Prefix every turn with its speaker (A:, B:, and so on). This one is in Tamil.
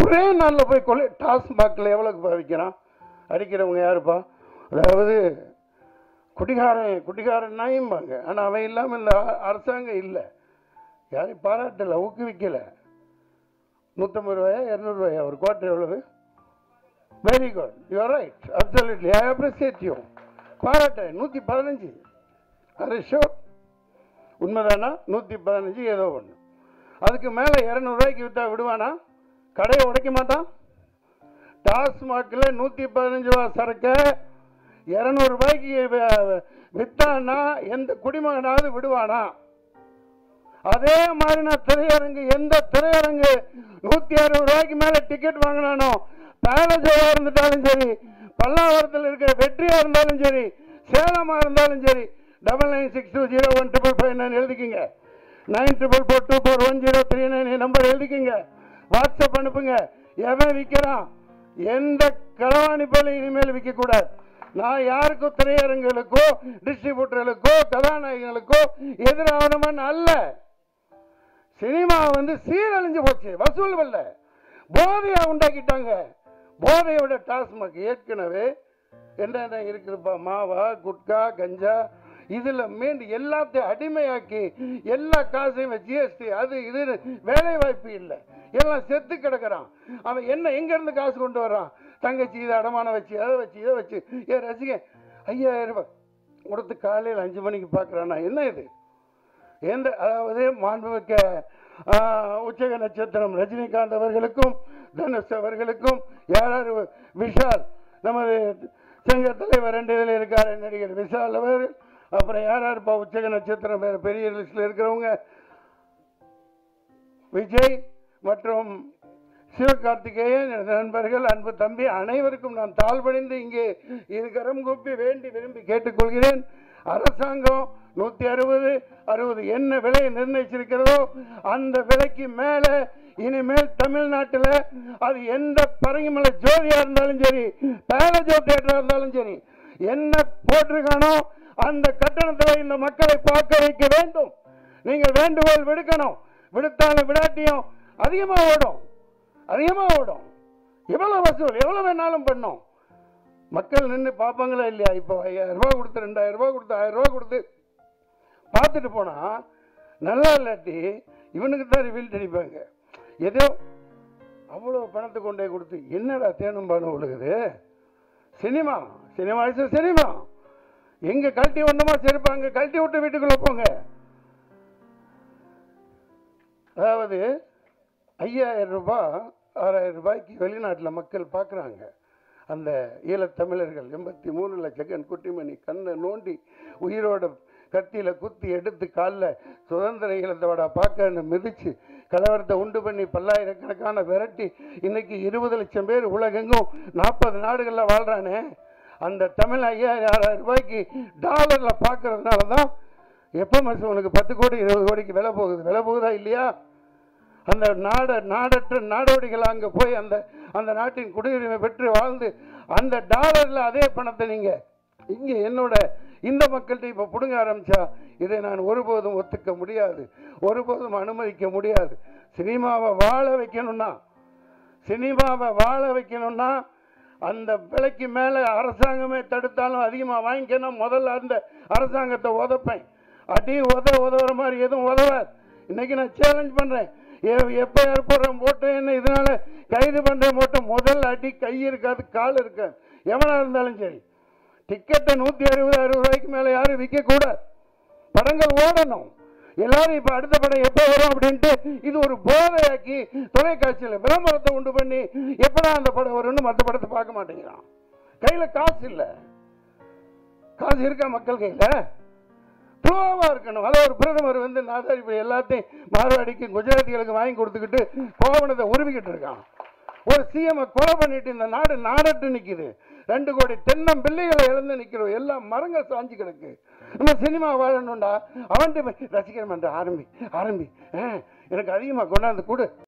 A: ஒரே நாளில் போய் கொலை டாஸ்மாகில் எவ்வளோக்கு விற்கிறான் அடிக்கிறவங்க யாருப்பா? அதாவது குடிகாரன் குடிகாரன்னாயும்பாங்க ஆனால் அவன் இல்லாமல் இந்த அரசாங்கம் இல்லை. யாரையும் பாராட்டலை ஊக்குவிக்கலை. நூற்றம்பது ரூபாயா இரநூறுவாயா ஒரு குவார்டர் எவ்வளவு? Very good you're right absolutely I appreciate you பாராட்டேன் நூற்றி பதினஞ்சு. அது ஷோர் உண்மைதானா? நூற்றி பதினஞ்சு ஏதோ ஒன்று அதுக்கு மேலே இரநூறுவாய்க்கு விற்றா விடுவானா? கடையை உடைக்க மாட்டான்? டாஸ்மாகில் நூற்றி பதினஞ்சு ரூபா சரக்கை இரநூறுபாய்க்கு விற்றான்னா எந்த குடிமகனாவது விடுவானா? அதே மாதிரி நான் திரையரங்கு எந்த திரையரங்கு நூற்றி அறுபது ரூபாய்க்கு மேலே டிக்கெட் வாங்கினானோ பேலஸாக இருந்துட்டாலும் சரி பல்லாவரத்தில் இருக்கிற வெற்றியாக இருந்தாலும் சரி சேலமாக இருந்தாலும் சரி double nine six two zero one triple five nine எழுதிக்கிங்க. Nine triple four two four one zero three nine number எழுதிக்கிங்க. WhatsApp அனுப்புங்க. எவன் விற்கிறான் எந்த களவாணி போல இனிமேல் விற்கக்கூடாது நான் யாருக்கும் திரையரங்குகளுக்கோ டிஸ்ட்ரிபியூட்டர்களுக்கோ கதாநாயகர்களுக்கோ எதிரானவன் அல்ல. சினிமா வந்து சீரழிஞ்சு போச்சு. வசூல் வரல. போதையா உண்டாக்கிட்டாங்க. போதையோட டாஸ்மாக் ஏற்கனவே என்னென்ன இருக்குதுப்பா மாவா குட்கா கஞ்சா இதில் மீண்டு எல்லாத்தையும் அடிமையாக்கி எல்லா காசையும் ஜிஎஸ்டி அது இது வேலை வாய்ப்பு இல்லை. எல்லாம் செத்து கிடக்கிறான். அவன் என்ன எங்கேருந்து காசு கொண்டு வர்றான்? தங்கச்சி இதை அடமானம் வச்சு அதை வச்சு இதை வச்சு. ஏ ரசிகன் ஐயாயிரம் ரூபாய். கொடுத்து காலையில் அஞ்சு மணிக்கு பார்க்குறானா என்ன இது? எந்த அதாவது மாண்புமிக்க உச்சக நட்சத்திரம் ரஜினிகாந்த் அவர்களுக்கும் தனுஷ் அவர்களுக்கும் யார் விஷால் நமது சங்க தலைவர் ரெண்டு இதில் இருக்கார் நடிகர் விஷால் அவர்கள். அப்புறம் யார் யாருப்பா உச்சக நட்சத்திரம் பெரிய லிஸ்டில் இருக்கிறவங்க? விஜய் மற்றும் சிவகார்த்திகேயன் நண்பர்கள் அன்பு தம்பி அனைவருக்கும் நான் தாழ்வடைந்து இங்கே இரு கரம் கூப்பி வேண்டி விரும்பி கேட்டுக்கொள்கிறேன். அரசாங்கம் நூற்றி அறுபது அறுபது என்ன விலையை நிர்ணயிச்சிருக்கிறதோ அந்த விலைக்கு மேலே இனிமேல் தமிழ்நாட்டில் அது எந்த பரங்கிமலை ஜோதியாக இருந்தாலும் சரி பேலஜோ தேட்டராக இருந்தாலும் சரி என்ன போட்டிருக்கானோ அந்த கட்டணத்தில் இந்த மக்களை பார்க்க வைக்க வேண்டும். நீங்கள் வேண்டுகோள் விடுக்கணும். விடுத்தாலும் விடாட்டியும் அதிகமாக ஓடும். அதிகமாக ஓடும். எவ்வளோ வசூல் எவ்வளோ வேணாலும் பண்ணும். மக்கள் நின்று பார்ப்பாங்களா இல்லையா? இப்போ ஐயாயிரம் ரூபாய் கொடுத்து ரெண்டாயிரம் ரூபாய் கொடுத்து ஆயிரம் ரூபாய் கொடுத்து. பார்த்துட்டு போனா நல்லா இல்லாட்டி இவனுக்கு தான் ரிவீல் அடிப்பாங்க. ஏதோ அவ்வளோ பணத்தை கொண்டே கொடுத்து என்னடா தேனும் பானம் விழுகுது சினிமா சினிமா இஸ் சினிமா. எங்க கழட்டி வந்தோமா செருப்பாங்க கழட்டி விட்டு வீட்டுக்குள்ள போங்க. அதாவது ஐயாயிரம் ரூபாய் ஆறாயிரம் ரூபாய்க்கு வெளிநாட்டில் மக்கள் பார்க்குறாங்க அந்த ஈழத்தமிழர்கள் எண்பத்தி மூணு லட்சம் குட்டிமணி கண்ணை நோண்டி உயிரோட கத்தியில் குத்தி எடுத்து காலில் சுதந்திர ஈழத்தோட பார்க்கன்னு மிதித்து கலவரத்தை உண்டு பண்ணி பல்லாயிரக்கணக்கான விரட்டி இன்னைக்கு இருபது லட்சம் பேர் உலகெங்கும் நாற்பது நாடுகளில் வாழ்கிறானே அந்த தமிழ் ஐயாயிரம் ஆறாயிரம் ரூபாய்க்கு டாலரில் பார்க்கறதுனால தான் எப்போ மனுஷன் உனக்கு பத்து கோடி இருபது கோடிக்கு விலை போகுது? விலை போகுதா இல்லையா? அந்த நாட நாடற்ற நாடோடிகள் அங்கே போய் அந்த அந்த நாட்டின் குடியுரிமை பெற்று வாழ்ந்து அந்த டாலரில் அதே பணத்தை நீங்கள் இங்கே என்னோட இந்த மக்கள்கிட்ட இப்போ பிடுங்க ஆரம்பிச்சா இதை நான் ஒருபோதும் ஒத்துக்க முடியாது. ஒருபோதும் அனுமதிக்க முடியாது. சினிமாவை வாழ வைக்கணும்னா சினிமாவை வாழ வைக்கணும்னா அந்த விலைக்கு மேலே அரசாங்கமே தடுத்தாலும் அதிகமாக வாங்கிக்கணும். முதல்ல அந்த அரசாங்கத்தை உதப்பேன். அடி உத உதவுற மாதிரி எதுவும் உதவாது. இன்னைக்கு நான் சேலஞ்ச் பண்ணுறேன் எப்போ போடுறேன் மோட்டோ என்ன? இதனால கைது பண்ணுறேன் போட்டு முதல்ல அடி கை இருக்காது கால் இருக்காது. எவனாக இருந்தாலும் சரி. டிக்கெட்டை நூற்றி அறுபது அறுபது ரூபாய்க்கு மேலே யாரும் விற்கக்கூடாது. படங்கள் ஓடணும். எல்லாரும் இப்ப அடுத்த படம் எப்போ வரும் அப்படின்ட்டு இது ஒரு போதையாக்கி தொலைக்காட்சியில் விளம்பரத்தை உண்டு பண்ணி எப்படா அந்த படம் வரும்னு மற்ற படத்தை பார்க்க மாட்டேங்கிறான். கையில காசு இல்லை. காசு இருக்கா மக்கள் கையில? ப்ளோவாக இருக்கணும். அதாவது ஒரு பிரதமர் வந்து நாதாரி இப்போ எல்லாத்தையும் மார்வாடிக்கு குஜராத்திகளுக்கு வாங்கி கொடுத்துக்கிட்டு கோவணத்தை உருவிக்கிட்டு இருக்கான். ஒரு சிஎம் கொலை பண்ணிட்டு இந்த நாடு நாடட்டு நிக்குது. ரெண்டு கோடி தென்னம் பிள்ளைகளை இழந்து நிக்கிறோம் எல்லாம் மரங்கள் சாஞ்சு கிடக்கு. நம்ம சினிமா வாழணும்டா. அவன் போய் ரசிகர் ஆரம்பி ஆரம்பி. எனக்கு அதிகமாக கொண்டாந்து கொடு.